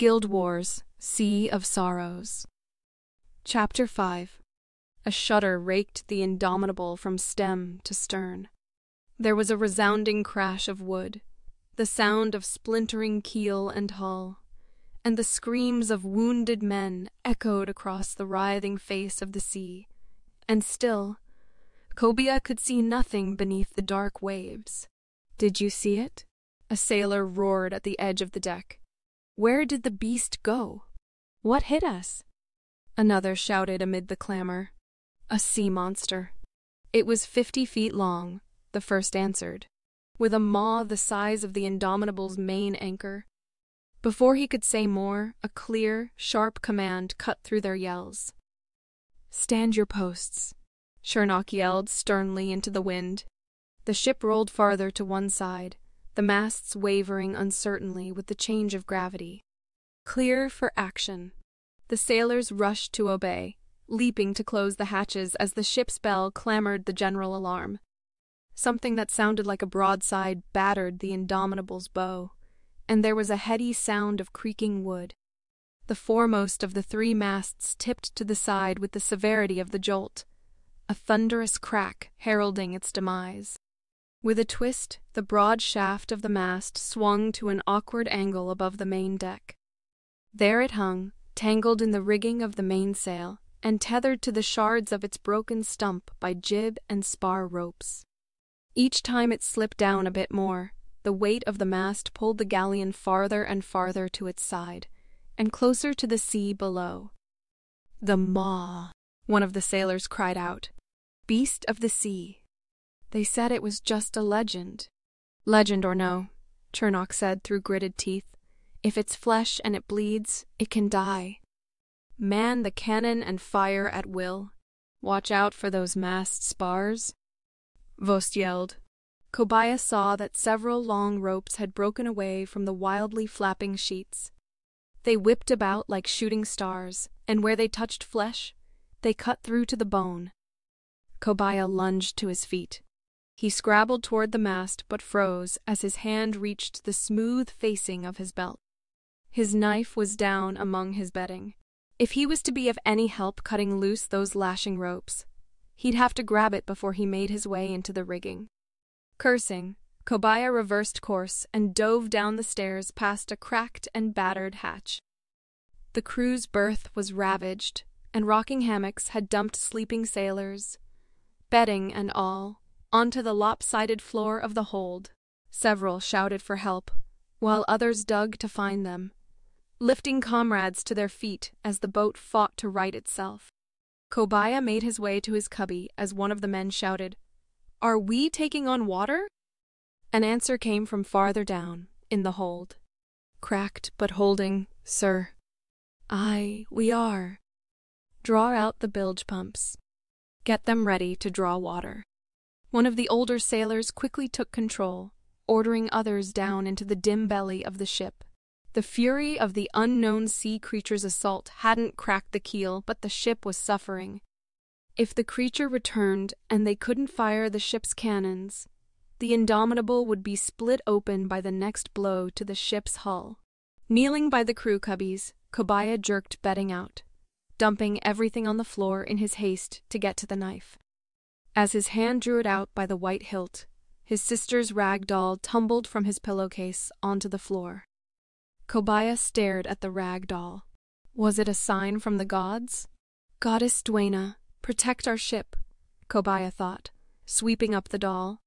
Guild Wars Sea of Sorrows. Chapter 5 A shudder raked the Indomitable from stem to stern. There was a resounding crash of wood, the sound of splintering keel and hull, and the screams of wounded men echoed across the writhing face of the sea. And still, Cobiah could see nothing beneath the dark waves. Did you see it? A sailor roared at the edge of the deck. Where did the beast go? What hit us? Another shouted amid the clamor. A sea monster. It was fifty feet long, the first answered, with a maw the size of the Indomitable's main anchor. Before he could say more, a clear, sharp command cut through their yells. Stand your posts, Chernock yelled sternly into the wind. The ship rolled farther to one side, the masts wavering uncertainly with the change of gravity. Clear for action. The sailors rushed to obey, leaping to close the hatches as the ship's bell clamored the general alarm. Something that sounded like a broadside battered the Indomitable's bow, and there was a heady sound of creaking wood. The foremost of the three masts tipped to the side with the severity of the jolt, a thunderous crack heralding its demise. With a twist, the broad shaft of the mast swung to an awkward angle above the main deck. There it hung, tangled in the rigging of the mainsail, and tethered to the shards of its broken stump by jib and spar ropes. Each time it slipped down a bit more, the weight of the mast pulled the galleon farther and farther to its side, and closer to the sea below. The maw, one of the sailors cried out. Beast of the sea. They said it was just a legend. Legend or no, Chernock said through gritted teeth, if it's flesh and it bleeds, it can die. Man the cannon and fire at will. Watch out for those mast spars. Vost yelled. Cobiah saw that several long ropes had broken away from the wildly flapping sheets. They whipped about like shooting stars, and where they touched flesh, they cut through to the bone. Cobiah lunged to his feet. He scrabbled toward the mast but froze as his hand reached the smooth facing of his belt. His knife was down among his bedding. If he was to be of any help cutting loose those lashing ropes, he'd have to grab it before he made his way into the rigging. Cursing, Cobiah reversed course and dove down the stairs past a cracked and battered hatch. The crew's berth was ravaged, and rocking hammocks had dumped sleeping sailors, bedding and all, onto the lopsided floor of the hold. Several shouted for help, while others dug to find them, lifting comrades to their feet as the boat fought to right itself. Cobiah made his way to his cubby as one of the men shouted, Are we taking on water? An answer came from farther down, in the hold. Cracked but holding, sir. Aye, we are. Draw out the bilge pumps. Get them ready to draw water. One of the older sailors quickly took control, ordering others down into the dim belly of the ship. The fury of the unknown sea creature's assault hadn't cracked the keel, but the ship was suffering. If the creature returned and they couldn't fire the ship's cannons, the Indomitable would be split open by the next blow to the ship's hull. Kneeling by the crew cubbies, Cobiah jerked bedding out, dumping everything on the floor in his haste to get to the knife. As his hand drew it out by the white hilt, his sister's rag doll tumbled from his pillowcase onto the floor. Cobiah stared at the rag doll. Was it a sign from the gods? Goddess Dwayna, protect our ship, Cobiah thought, sweeping up the doll.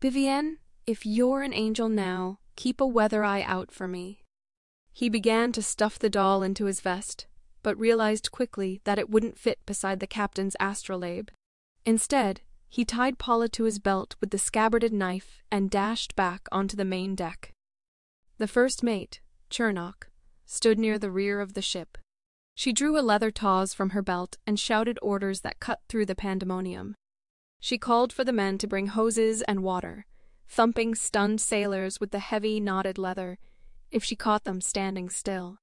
Vivienne, if you're an angel now, keep a weather eye out for me. He began to stuff the doll into his vest, but realized quickly that it wouldn't fit beside the captain's astrolabe. Instead, he tied Paula to his belt with the scabbarded knife and dashed back onto the main deck. The first mate, Chernock, stood near the rear of the ship. She drew a leather tawse from her belt and shouted orders that cut through the pandemonium. She called for the men to bring hoses and water, thumping stunned sailors with the heavy, knotted leather if she caught them standing still.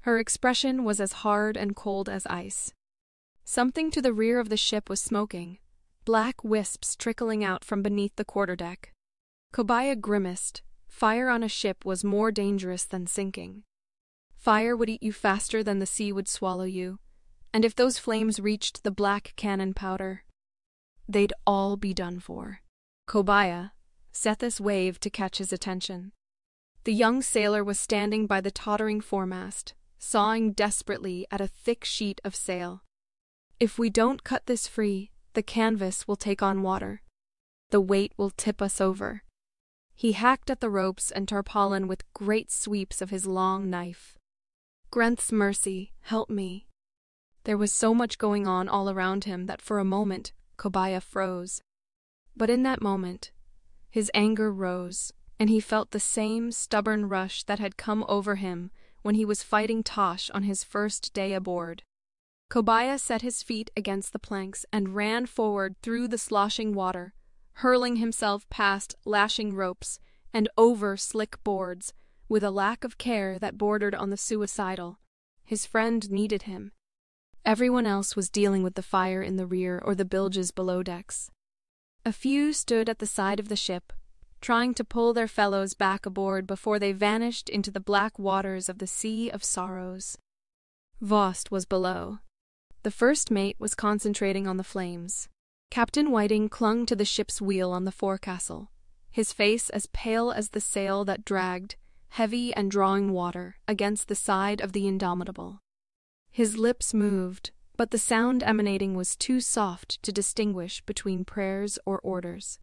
Her expression was as hard and cold as ice. Something to the rear of the ship was smoking, black wisps trickling out from beneath the quarterdeck. Cobiah grimaced. Fire on a ship was more dangerous than sinking. Fire would eat you faster than the sea would swallow you, and if those flames reached the black cannon powder, they'd all be done for. Cobiah, Sethus waved to catch his attention. The young sailor was standing by the tottering foremast, sawing desperately at a thick sheet of sail. If we don't cut this free, the canvas will take on water. The weight will tip us over. He hacked at the ropes and tarpaulin with great sweeps of his long knife. Grenth's mercy, help me. There was so much going on all around him that for a moment Cobiah froze. But in that moment, his anger rose, and he felt the same stubborn rush that had come over him when he was fighting Tosh on his first day aboard. Cobiah set his feet against the planks and ran forward through the sloshing water, hurling himself past lashing ropes and over slick boards with a lack of care that bordered on the suicidal. His friend needed him. Everyone else was dealing with the fire in the rear or the bilges below decks. A few stood at the side of the ship, trying to pull their fellows back aboard before they vanished into the black waters of the Sea of Sorrows. Vost was below. The first mate was concentrating on the flames. Captain Whiting clung to the ship's wheel on the forecastle, his face as pale as the sail that dragged, heavy and drawing water, against the side of the Indomitable. His lips moved, but the sound emanating was too soft to distinguish between prayers or orders.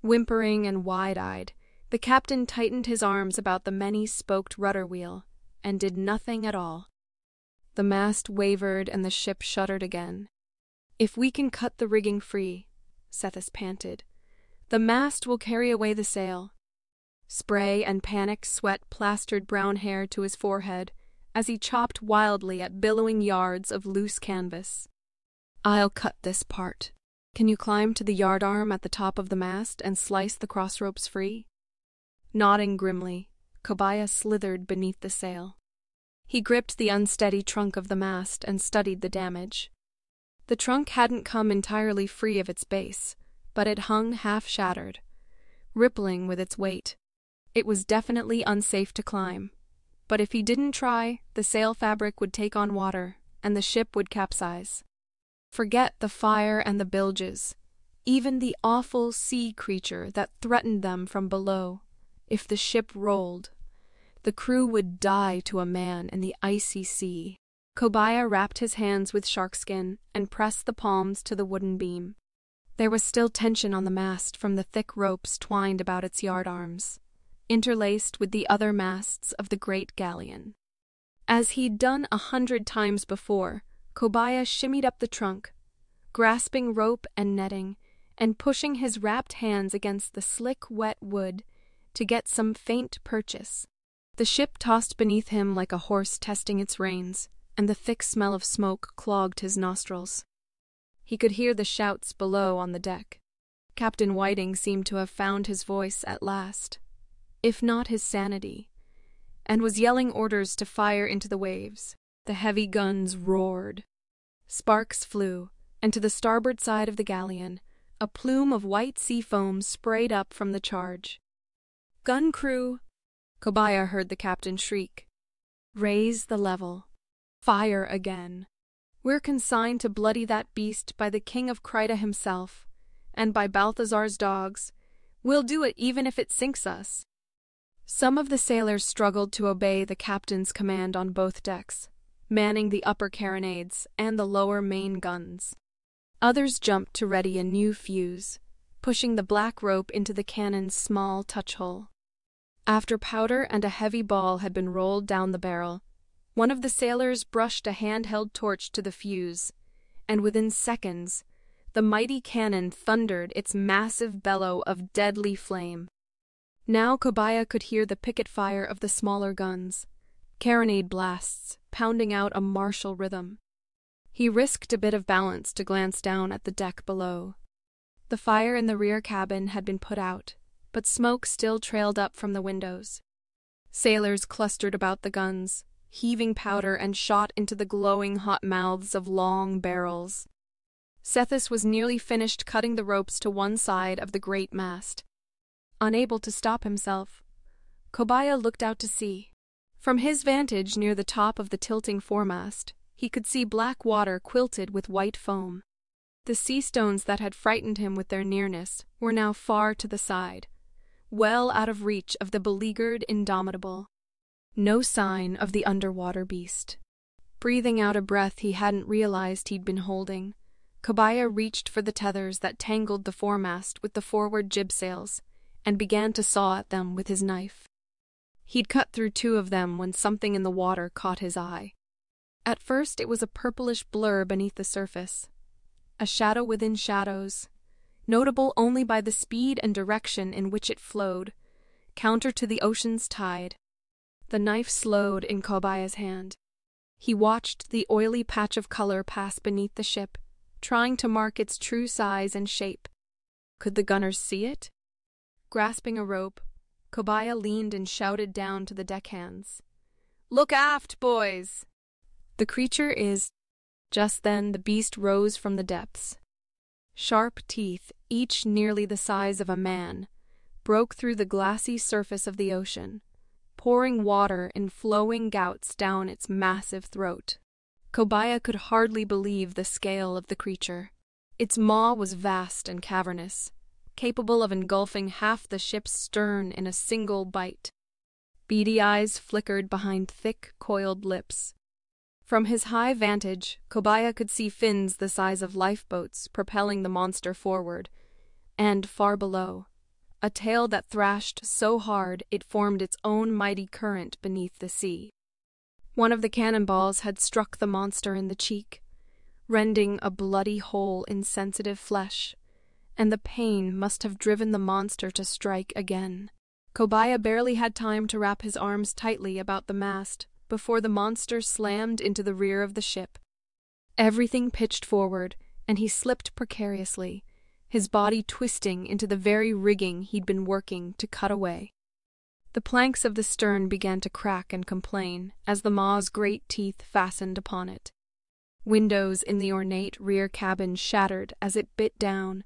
Whimpering and wide eyed, the captain tightened his arms about the many spoked rudder wheel and did nothing at all. The mast wavered and the ship shuddered again. If we can cut the rigging free, Sethus panted, the mast will carry away the sail. Spray and panic sweat plastered brown hair to his forehead as he chopped wildly at billowing yards of loose canvas. I'll cut this part. Can you climb to the yardarm at the top of the mast and slice the crossropes free? Nodding grimly, Cobiah slithered beneath the sail. He gripped the unsteady trunk of the mast and studied the damage. The trunk hadn't come entirely free of its base, but it hung half shattered, rippling with its weight. It was definitely unsafe to climb, but if he didn't try, the sail fabric would take on water, and the ship would capsize. Forget the fire and the bilges, even the awful sea creature that threatened them from below. If the ship rolled, the crew would die to a man in the icy sea. Cobiah wrapped his hands with sharkskin and pressed the palms to the wooden beam. There was still tension on the mast from the thick ropes twined about its yardarms, interlaced with the other masts of the great galleon. As he'd done a hundred times before, Cobiah shimmied up the trunk, grasping rope and netting, and pushing his wrapped hands against the slick, wet wood to get some faint purchase. The ship tossed beneath him like a horse testing its reins, and the thick smell of smoke clogged his nostrils. He could hear the shouts below on the deck. Captain Whiting seemed to have found his voice at last, if not his sanity, and was yelling orders to fire into the waves. The heavy guns roared. Sparks flew, and to the starboard side of the galleon, a plume of white sea foam sprayed up from the charge. Gun crew, Cobiah heard the captain shriek. Raise the level. Fire again. We're consigned to bloody that beast by the king of Kryta himself, and by Balthazar's dogs. We'll do it even if it sinks us. Some of the sailors struggled to obey the captain's command on both decks, manning the upper carronades and the lower main guns. Others jumped to ready a new fuse, pushing the black rope into the cannon's small touch hole. After powder and a heavy ball had been rolled down the barrel, one of the sailors brushed a handheld torch to the fuse, and within seconds, the mighty cannon thundered its massive bellow of deadly flame. Now Cobiah could hear the picket fire of the smaller guns, carronade blasts pounding out a martial rhythm. He risked a bit of balance to glance down at the deck below. The fire in the rear cabin had been put out, but smoke still trailed up from the windows. Sailors clustered about the guns, heaving powder and shot into the glowing hot mouths of long barrels. Sethus was nearly finished cutting the ropes to one side of the great mast. Unable to stop himself, Cobiah looked out to sea. From his vantage near the top of the tilting foremast, he could see black water quilted with white foam. The sea stones that had frightened him with their nearness were now far to the side, well out of reach of the beleaguered Indomitable. No sign of the underwater beast. Breathing out a breath he hadn't realized he'd been holding, Cobiah reached for the tethers that tangled the foremast with the forward jibsails and began to saw at them with his knife. He'd cut through two of them when something in the water caught his eye. At first it was a purplish blur beneath the surface, a shadow within shadows, notable only by the speed and direction in which it flowed, counter to the ocean's tide. The knife slowed in Cobiah's hand. He watched the oily patch of color pass beneath the ship, trying to mark its true size and shape. Could the gunners see it? Grasping a rope, Cobiah leaned and shouted down to the deckhands. Look aft, boys! The creature is just then the beast rose from the depths. Sharp teeth, each nearly the size of a man, broke through the glassy surface of the ocean, pouring water in flowing gouts down its massive throat. Cobiah could hardly believe the scale of the creature. Its maw was vast and cavernous, capable of engulfing half the ship's stern in a single bite. Beady eyes flickered behind thick, coiled lips, from his high vantage, Cobiah could see fins the size of lifeboats propelling the monster forward, and far below, a tail that thrashed so hard it formed its own mighty current beneath the sea. One of the cannonballs had struck the monster in the cheek, rending a bloody hole in sensitive flesh, and the pain must have driven the monster to strike again. Cobiah barely had time to wrap his arms tightly about the mast before the monster slammed into the rear of the ship. Everything pitched forward, and he slipped precariously, his body twisting into the very rigging he'd been working to cut away. The planks of the stern began to crack and complain as the maw's great teeth fastened upon it. Windows in the ornate rear cabin shattered as it bit down,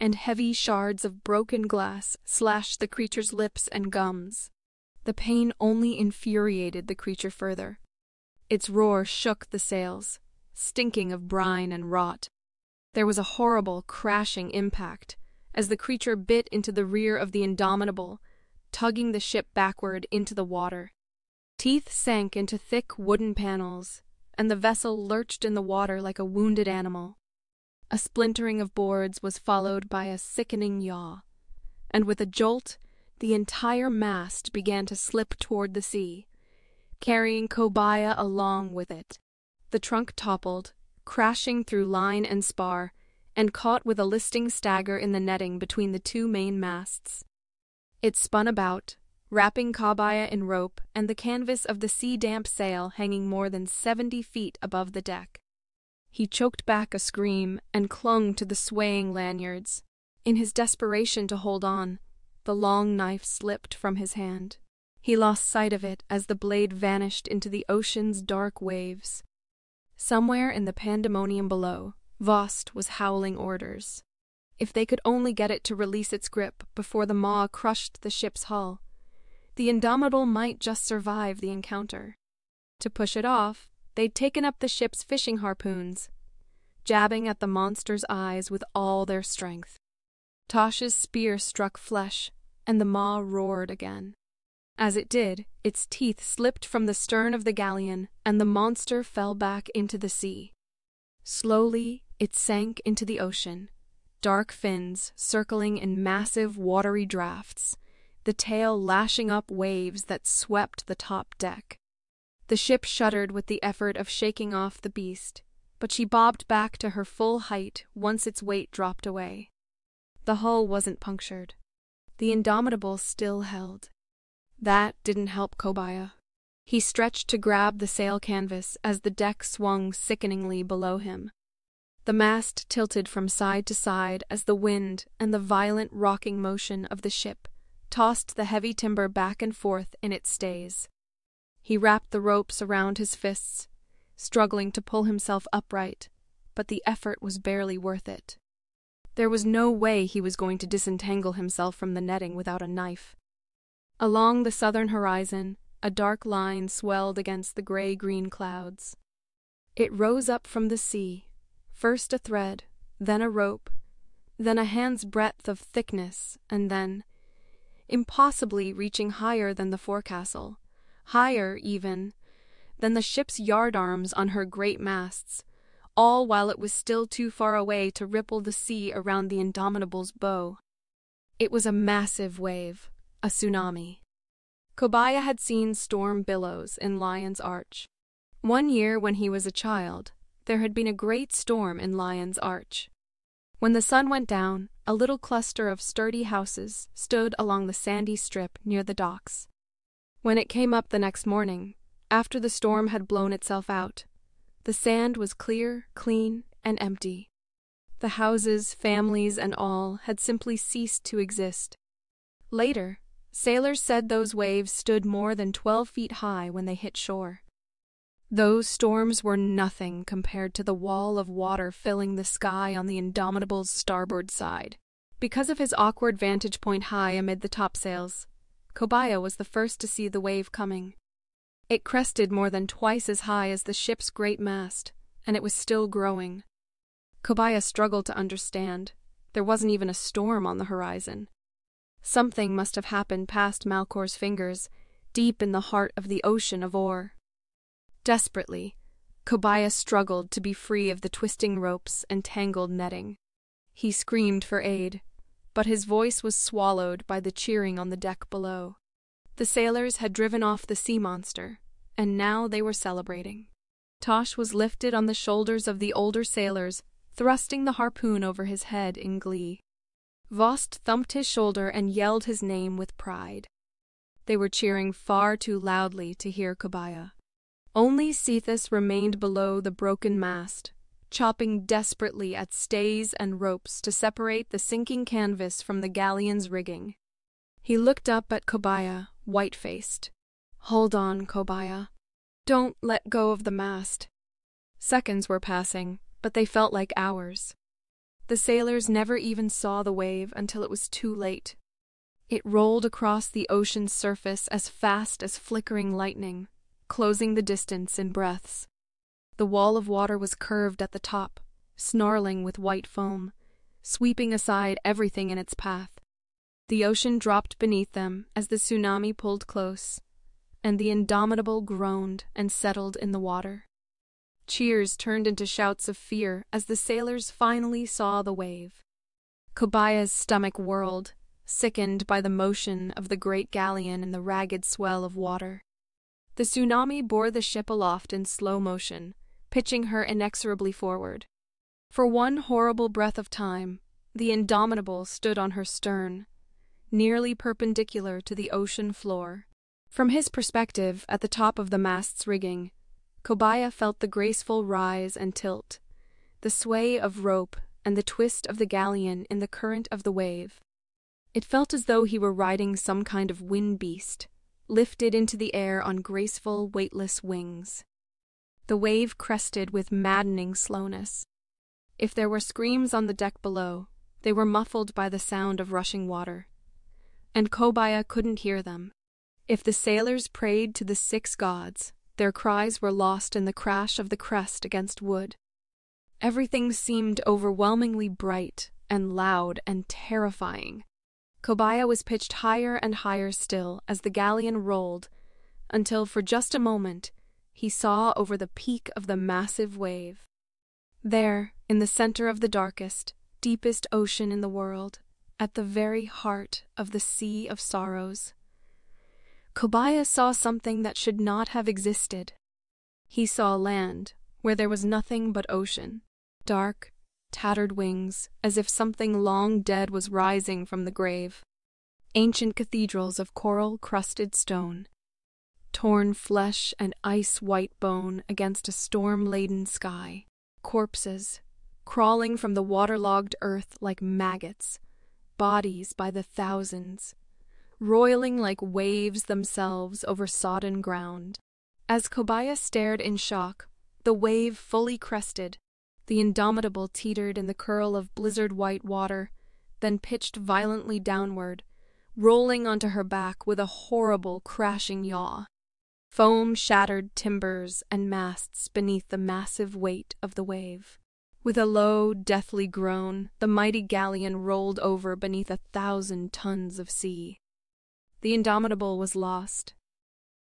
and heavy shards of broken glass slashed the creature's lips and gums. The pain only infuriated the creature further. Its roar shook the sails, stinking of brine and rot. There was a horrible, crashing impact as the creature bit into the rear of the Indomitable, tugging the ship backward into the water. Teeth sank into thick wooden panels, and the vessel lurched in the water like a wounded animal. A splintering of boards was followed by a sickening yaw, and with a jolt, the entire mast began to slip toward the sea, carrying Cobiah along with it. The trunk toppled, crashing through line and spar, and caught with a listing stagger in the netting between the two main masts. It spun about, wrapping Cobiah in rope and the canvas of the sea-damp sail hanging more than seventy feet above the deck. He choked back a scream and clung to the swaying lanyards. In his desperation to hold on, the long knife slipped from his hand. He lost sight of it as the blade vanished into the ocean's dark waves. Somewhere in the pandemonium below, Vost was howling orders. If they could only get it to release its grip before the maw crushed the ship's hull, the Indomitable might just survive the encounter. To push it off, they'd taken up the ship's fishing harpoons, jabbing at the monster's eyes with all their strength. Tosh's spear struck flesh, and the maw roared again. As it did, its teeth slipped from the stern of the galleon, and the monster fell back into the sea. Slowly, it sank into the ocean, dark fins circling in massive watery drafts, the tail lashing up waves that swept the top deck. The ship shuddered with the effort of shaking off the beast, but she bobbed back to her full height once its weight dropped away. The hull wasn't punctured. The Indomitable still held. That didn't help Cobiah. He stretched to grab the sail canvas as the deck swung sickeningly below him. The mast tilted from side to side as the wind and the violent rocking motion of the ship tossed the heavy timber back and forth in its stays. He wrapped the ropes around his fists, struggling to pull himself upright, but the effort was barely worth it. There was no way he was going to disentangle himself from the netting without a knife. Along the southern horizon, a dark line swelled against the gray green clouds. It rose up from the sea, first a thread, then a rope, then a hand's breadth of thickness, and then, impossibly reaching higher than the forecastle, higher, even, than the ship's yardarms on her great masts, all while it was still too far away to ripple the sea around the Indomitable's bow. It was a massive wave, a tsunami. Cobiah had seen storm billows in Lion's Arch. One year when he was a child, there had been a great storm in Lion's Arch. When the sun went down, a little cluster of sturdy houses stood along the sandy strip near the docks. When it came up the next morning, after the storm had blown itself out, the sand was clear, clean, and empty. The houses, families, and all had simply ceased to exist. Later, sailors said those waves stood more than twelve feet high when they hit shore. Those storms were nothing compared to the wall of water filling the sky on the Indomitable's starboard side. Because of his awkward vantage point high amid the topsails, Cobiah was the first to see the wave coming. It crested more than twice as high as the ship's great mast, and it was still growing. Cobiah struggled to understand. There wasn't even a storm on the horizon. Something must have happened past Malchor's fingers, deep in the heart of the ocean of Orr. Desperately, Cobiah struggled to be free of the twisting ropes and tangled netting. He screamed for aid, but his voice was swallowed by the cheering on the deck below. The sailors had driven off the sea monster, and now they were celebrating. Tosh was lifted on the shoulders of the older sailors, thrusting the harpoon over his head in glee. Vost thumped his shoulder and yelled his name with pride. They were cheering far too loudly to hear Cobiah. Only Sethus remained below the broken mast, chopping desperately at stays and ropes to separate the sinking canvas from the galleon's rigging. He looked up at Cobiah, white faced. Hold on, Cobiah. Don't let go of the mast. Seconds were passing, but they felt like hours. The sailors never even saw the wave until it was too late. It rolled across the ocean's surface as fast as flickering lightning, closing the distance in breaths. The wall of water was curved at the top, snarling with white foam, sweeping aside everything in its path. The ocean dropped beneath them as the tsunami pulled close, and the Indomitable groaned and settled in the water. Cheers turned into shouts of fear as the sailors finally saw the wave. Cobiah's stomach whirled, sickened by the motion of the great galleon in the ragged swell of water. The tsunami bore the ship aloft in slow motion, pitching her inexorably forward. For one horrible breath of time, the Indomitable stood on her stern, nearly perpendicular to the ocean floor. From his perspective, at the top of the mast's rigging, Cobiah felt the graceful rise and tilt, the sway of rope and the twist of the galleon in the current of the wave. It felt as though he were riding some kind of wind beast, lifted into the air on graceful, weightless wings. The wave crested with maddening slowness. If there were screams on the deck below, they were muffled by the sound of rushing water and Cobiah couldn't hear them. If the sailors prayed to the six gods, their cries were lost in the crash of the crest against wood. Everything seemed overwhelmingly bright and loud and terrifying. Cobiah was pitched higher and higher still as the galleon rolled, until for just a moment he saw over the peak of the massive wave. There, in the center of the darkest, deepest ocean in the world, at the very heart of the Sea of Sorrows. Cobiah saw something that should not have existed. He saw land where there was nothing but ocean, dark, tattered wings, as if something long dead was rising from the grave, ancient cathedrals of coral crusted stone, torn flesh and ice white bone against a storm laden sky, corpses crawling from the waterlogged earth like maggots bodies by the thousands, roiling like waves themselves over sodden ground. As Cobiah stared in shock, the wave fully crested. The Indomitable teetered in the curl of blizzard white water, then pitched violently downward, rolling onto her back with a horrible crashing yaw. Foam shattered timbers and masts beneath the massive weight of the wave. With a low, deathly groan, the mighty galleon rolled over beneath a thousand tons of sea. The Indomitable was lost,